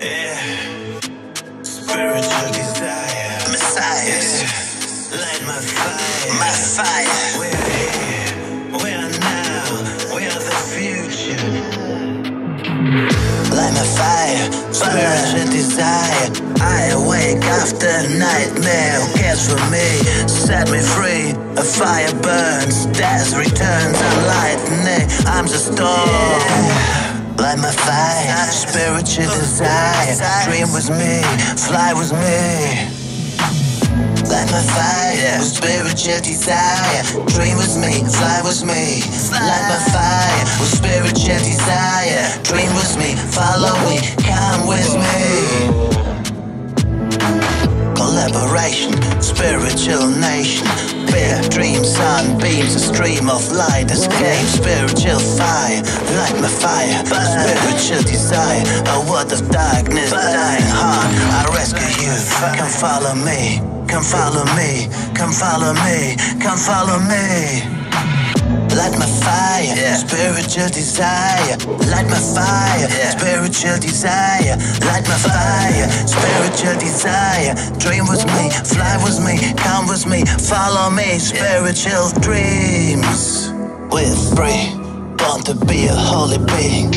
Yeah. Spiritual desire. Messiah. Light my fire. My fire. We're here. We are now. We are the future. Light my fire. Spiritual desire. I awake after nightmare. Who cares for me? Set me free. A fire burns. Death returns. I'm lightning. I'm the storm. Light my fire. Spiritual desire. Dream was me. Fly was me. Light my fire, spiritual desire. Dream was me, fly was me. Light my fire, spiritual desire. Dream was me, follow me, come with me. Collaboration, spiritual nation. Dreams, sunbeams, a stream of light, escape, spiritual fire. Light my fire, spiritual desire. A world of darkness, dying heart. I rescue you, come follow me. Come follow me, come follow me, come follow me. Light my fire, spiritual desire. Light my fire, spiritual desire. Light my fire, spiritual desire. Dream with me, fly with me, come with me, follow me. Spiritual dreams. We're free, born to be a holy being.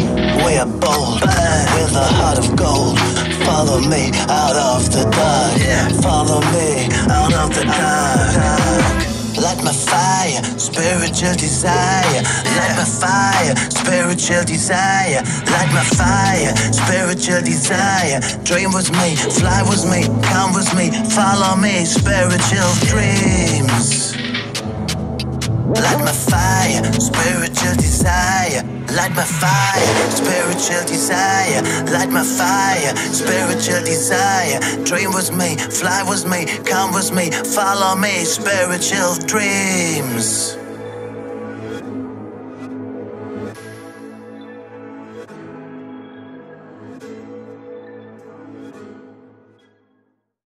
We are bold, with a heart of gold. Follow me out of the dark. Follow me out of the dark. Light my fire, spiritual desire. Light my fire, spiritual desire. Light my fire, spiritual desire. Dream with me, fly with me, come with me, follow me, spiritual dreams. Light my fire, spiritual desire. Light my fire, spiritual desire. Light my fire, spiritual desire. Dream with me, fly with me, come with me, follow me, spiritual dreams.